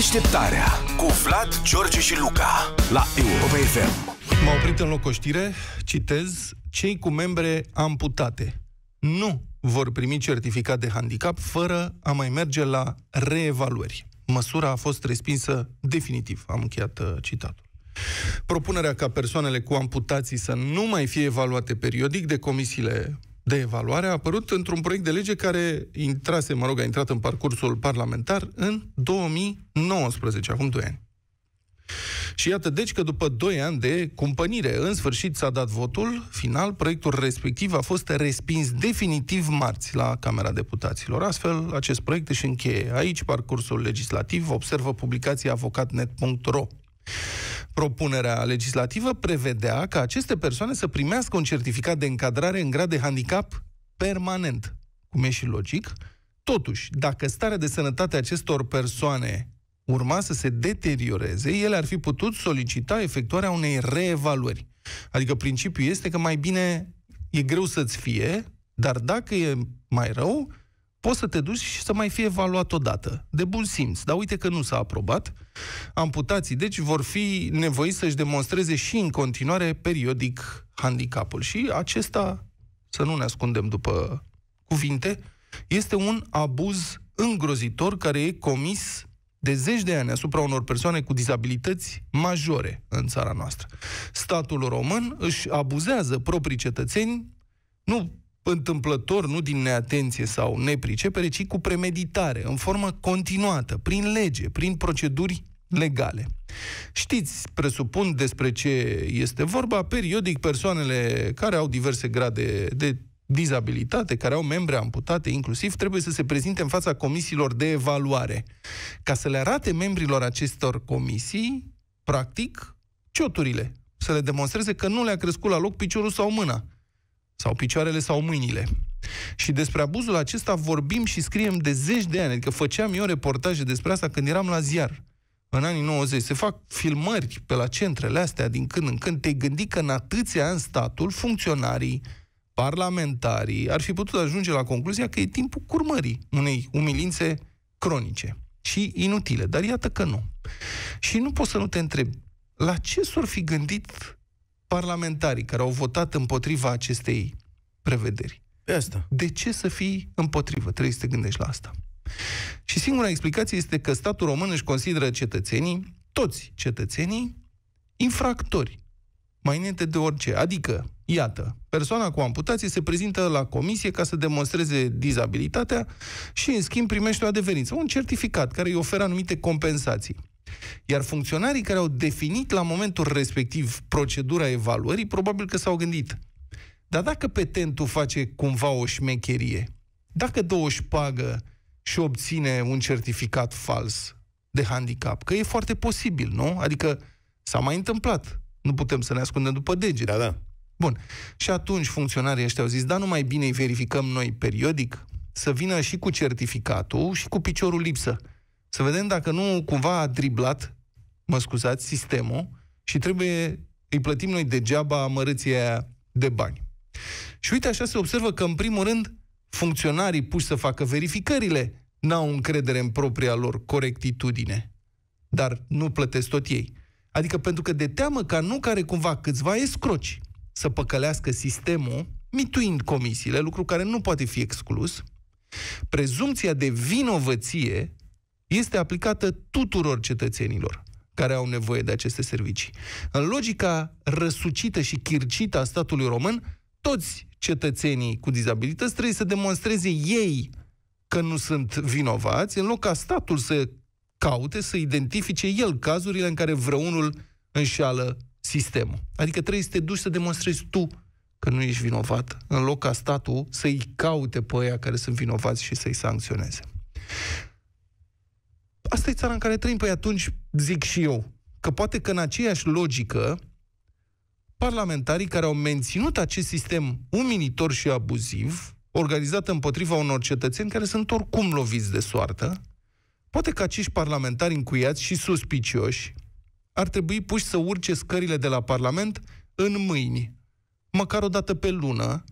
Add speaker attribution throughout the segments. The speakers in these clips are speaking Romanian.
Speaker 1: Deșteptarea cu Vlad, George și Luca la Europa FM.
Speaker 2: M-a oprit în loc o știre, citez, cei cu membre amputate nu vor primi certificat de handicap fără a mai merge la reevaluări. Măsura a fost respinsă definitiv. Am încheiat uh, citatul. Propunerea ca persoanele cu amputații să nu mai fie evaluate periodic de comisiile de evaluare a apărut într-un proiect de lege care intrase, mă rog, a intrat în parcursul parlamentar în 2019, acum 2 ani. Și iată, deci că după 2 ani de cumpănire, în sfârșit s-a dat votul final, proiectul respectiv a fost respins definitiv marți la Camera Deputaților. Astfel, acest proiect își încheie aici parcursul legislativ, observă publicația avocatnet.ro. Propunerea legislativă prevedea ca aceste persoane să primească un certificat de încadrare în grad de handicap permanent, cum e și logic. Totuși, dacă starea de sănătate a acestor persoane urma să se deterioreze, ele ar fi putut solicita efectuarea unei reevaluări. Adică principiul este că mai bine e greu să-ți fie, dar dacă e mai rău, poți să te duci și să mai fie evaluat odată. De bun simț. Dar uite că nu s-a aprobat. Amputații, deci, vor fi nevoiți să-și demonstreze și în continuare periodic handicapul. Și acesta, să nu ne ascundem după cuvinte, este un abuz îngrozitor care e comis de zeci de ani asupra unor persoane cu dizabilități majore în țara noastră. Statul român își abuzează proprii cetățeni, nu întâmplător, nu din neatenție sau nepricepere, ci cu premeditare, în formă continuată, prin lege, prin proceduri legale. Știți, presupun despre ce este vorba, periodic persoanele care au diverse grade de dizabilitate, care au membre amputate inclusiv, trebuie să se prezinte în fața comisiilor de evaluare, ca să le arate membrilor acestor comisii, practic, cioturile, să le demonstreze că nu le-a crescut la loc piciorul sau mâna, sau picioarele sau mâinile. Și despre abuzul acesta vorbim și scriem de zeci de ani, adică făceam eu reportaje despre asta când eram la ziar, în anii 90. Se fac filmări pe la centrele astea din când în când. Te gândi că în atâția ani statul, funcționarii, parlamentarii ar fi putut ajunge la concluzia că e timpul curmării unei umilințe cronice și inutile. Dar iată că nu. Și nu poți să nu te întrebi, la ce s-or fi gândit parlamentarii care au votat împotriva acestei prevederi?
Speaker 3: Pe asta.
Speaker 2: De ce să fii împotrivă? Trebuie să te gândești la asta. Și singura explicație este că statul român își consideră cetățenii, toți cetățenii, infractori. Mai înainte de orice. Adică, Iată, persoana cu amputație se prezintă la comisie ca să demonstreze dizabilitatea și, în schimb, primește o adeverință, un certificat care îi oferă anumite compensații. Iar funcționarii care au definit la momentul respectiv procedura evaluării, probabil că s-au gândit, dar dacă petentul face cumva o șmecherie, dacă dă o șpagă și obține un certificat fals de handicap, că e foarte posibil, nu? Adică s-a mai întâmplat. Nu putem să ne ascundem după degete.
Speaker 3: Da, da.
Speaker 2: Bun. Și atunci funcționarii ăștia au zis, da, nu mai bine îi verificăm noi periodic, să vină și cu certificatul și cu piciorul lipsă. Să vedem dacă nu cumva a driblat, mă scuzați, sistemul și trebuie, îi plătim noi degeaba amărâția de bani. Și uite, așa se observă că, în primul rând, funcționarii puși să facă verificările n-au încredere în propria lor corectitudine, dar nu plătesc tot ei. Adică pentru că de teamă ca nu care cumva câțiva escroci să păcălească sistemul, mituind comisiile, lucru care nu poate fi exclus, prezumția de vinovăție este aplicată tuturor cetățenilor care au nevoie de aceste servicii. În logica răsucită și chircită a statului român, toți cetățenii cu dizabilități trebuie să demonstreze ei că nu sunt vinovați, în loc ca statul să caute, să identifice el cazurile în care vreunul înșeală sistemul. Adică trebuie să te duci să demonstrezi tu că nu ești vinovat, în loc ca statul să-i caute pe aia care sunt vinovați și să-i sancționeze. Asta e țara în care trăim. Păi atunci zic și eu că poate că în aceeași logică parlamentarii care au menținut acest sistem umilitor și abuziv, organizat împotriva unor cetățeni care sunt oricum loviți de soartă, poate că acești parlamentari încuiați și suspicioși ar trebui puși să urce scările de la Parlament în mâini, măcar o dată pe lună,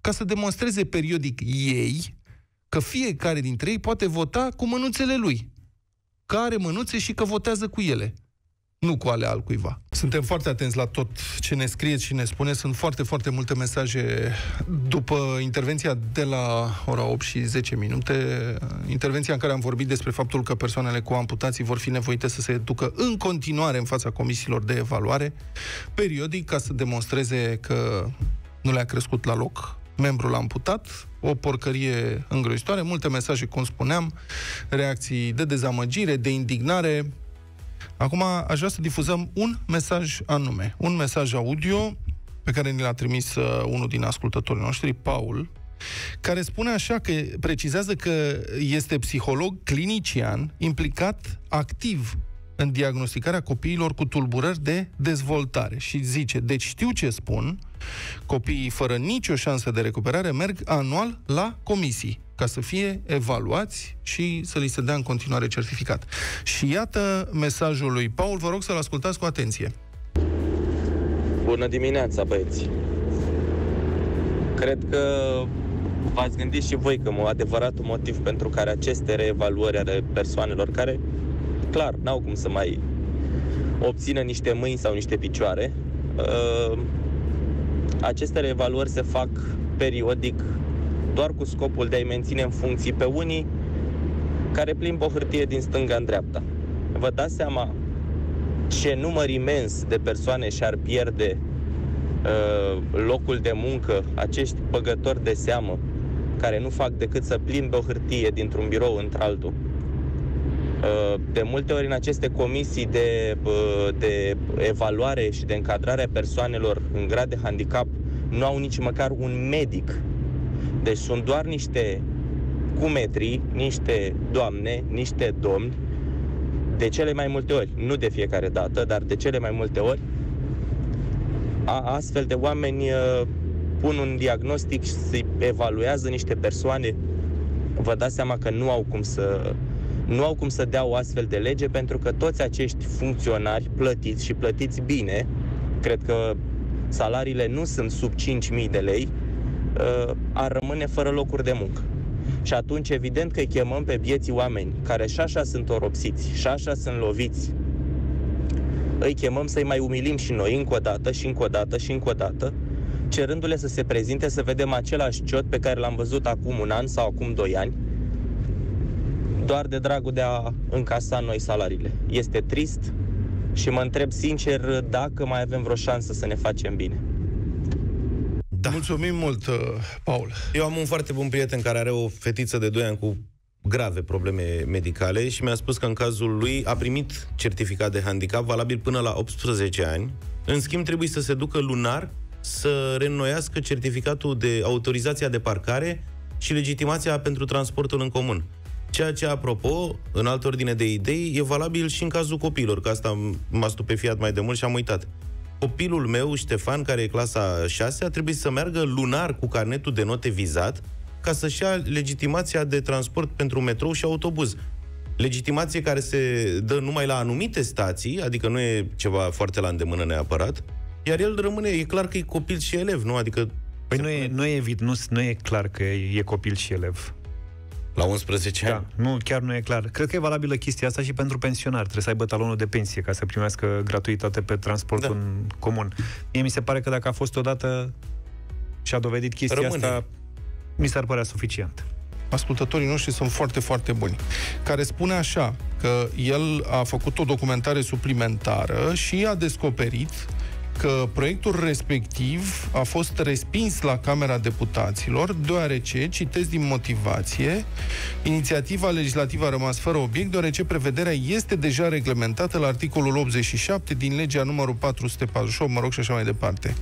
Speaker 2: ca să demonstreze periodic ei că fiecare dintre ei poate vota cu mânuțele lui. Că are mânuțe și că votează cu ele nu cu ale altcuiva. Suntem foarte atenți la tot ce ne scrieți și ne spune. Sunt foarte, foarte multe mesaje după intervenția de la ora 8 și 10 minute, intervenția în care am vorbit despre faptul că persoanele cu amputații vor fi nevoite să se ducă în continuare în fața comisiilor de evaluare, periodic, ca să demonstreze că nu le-a crescut la loc membrul amputat, o porcărie îngrozitoare, multe mesaje, cum spuneam, reacții de dezamăgire, de indignare, Acum aș vrea să difuzăm un mesaj anume, un mesaj audio pe care ni l-a trimis uh, unul din ascultătorii noștri, Paul, care spune așa că precizează că este psiholog clinician implicat activ în diagnosticarea copiilor cu tulburări de dezvoltare și zice, deci știu ce spun, copiii fără nicio șansă de recuperare merg anual la comisii ca să fie evaluați și să li se dea în continuare certificat. Și iată mesajul lui Paul, vă rog să-l ascultați cu atenție.
Speaker 3: Bună dimineața, băieți! Cred că v-ați gândit și voi că adevăratul motiv pentru care aceste reevaluări ale persoanelor care, clar, n-au cum să mai obțină niște mâini sau niște picioare, uh, aceste reevaluări se fac periodic doar cu scopul de a-i menține în funcții pe unii care plimbă o hârtie din stânga în dreapta. Vă dați seama ce număr imens de persoane și-ar pierde uh, locul de muncă, acești băgători de seamă, care nu fac decât să plimbe o hârtie dintr-un birou într-altul. Uh, de multe ori în aceste comisii de, uh, de evaluare și de încadrare a persoanelor în grad de handicap nu au nici măcar un medic deci sunt doar niște cumetri, niște doamne, niște domni, de cele mai multe ori, nu de fiecare dată, dar de cele mai multe ori, a, astfel de oameni uh, pun un diagnostic și se evaluează niște persoane. Vă dați seama că nu au cum să nu au cum să dea o astfel de lege pentru că toți acești funcționari plătiți și plătiți bine, cred că salariile nu sunt sub 5.000 de lei, Uh, ar rămâne fără locuri de muncă. Și atunci, evident că îi chemăm pe vieții oameni care și așa sunt oropsiți, și așa sunt loviți. Îi chemăm să-i mai umilim și noi încă o dată și încă o dată și încă o dată, cerându-le să se prezinte să vedem același ciot pe care l-am văzut acum un an sau acum doi ani, doar de dragul de a încasa noi salariile. Este trist și mă întreb sincer dacă mai avem vreo șansă să ne facem bine.
Speaker 2: Da. Mulțumim mult, uh, Paul.
Speaker 4: Eu am un foarte bun prieten care are o fetiță de 2 ani cu grave probleme medicale și mi-a spus că în cazul lui a primit certificat de handicap valabil până la 18 ani. În schimb, trebuie să se ducă lunar să reînnoiască certificatul de autorizația de parcare și legitimația pentru transportul în comun. Ceea ce, apropo, în altă ordine de idei, e valabil și în cazul copiilor, că asta m-a stupefiat mai de mult și am uitat copilul meu, Ștefan, care e clasa 6, a trebuit să meargă lunar cu carnetul de note vizat ca să-și ia legitimația de transport pentru metrou și autobuz. Legitimație care se dă numai la anumite stații, adică nu e ceva foarte la îndemână neapărat, iar el rămâne, e clar că e copil și elev, nu? Adică
Speaker 5: Păi nu e, nu, e, nu, nu e clar că e copil și elev.
Speaker 4: La 11
Speaker 5: da,
Speaker 4: ani?
Speaker 5: Nu, chiar nu e clar. Cred că e valabilă chestia asta și pentru pensionari. Trebuie să aibă talonul de pensie ca să primească gratuitate pe transportul da. în comun. Mie mi se pare că dacă a fost odată și a dovedit chestia Rămâne. asta, mi s-ar părea suficient.
Speaker 2: Ascultătorii noștri sunt foarte, foarte buni. Care spune așa, că el a făcut o documentare suplimentară și a descoperit că proiectul respectiv a fost respins la Camera Deputaților, deoarece, citesc din motivație, inițiativa legislativă a rămas fără obiect, deoarece prevederea este deja reglementată la articolul 87 din legea numărul 448, mă rog, și așa mai departe.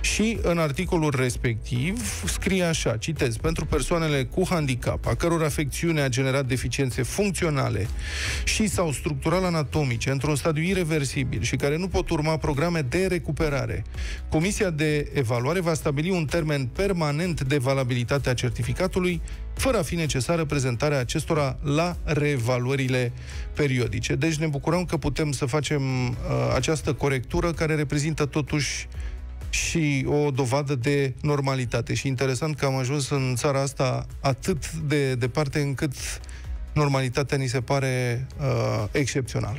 Speaker 2: Și în articolul respectiv scrie așa, citez, pentru persoanele cu handicap, a căror afecțiune a generat deficiențe funcționale și sau structural anatomice într-un stadiu irreversibil și care nu pot urma programe de recuperare recuperare. Comisia de evaluare va stabili un termen permanent de valabilitate a certificatului, fără a fi necesară prezentarea acestora la reevaluările periodice. Deci ne bucurăm că putem să facem uh, această corectură care reprezintă totuși și o dovadă de normalitate. Și interesant că am ajuns în țara asta atât de departe încât normalitatea ni se pare uh, excepțională.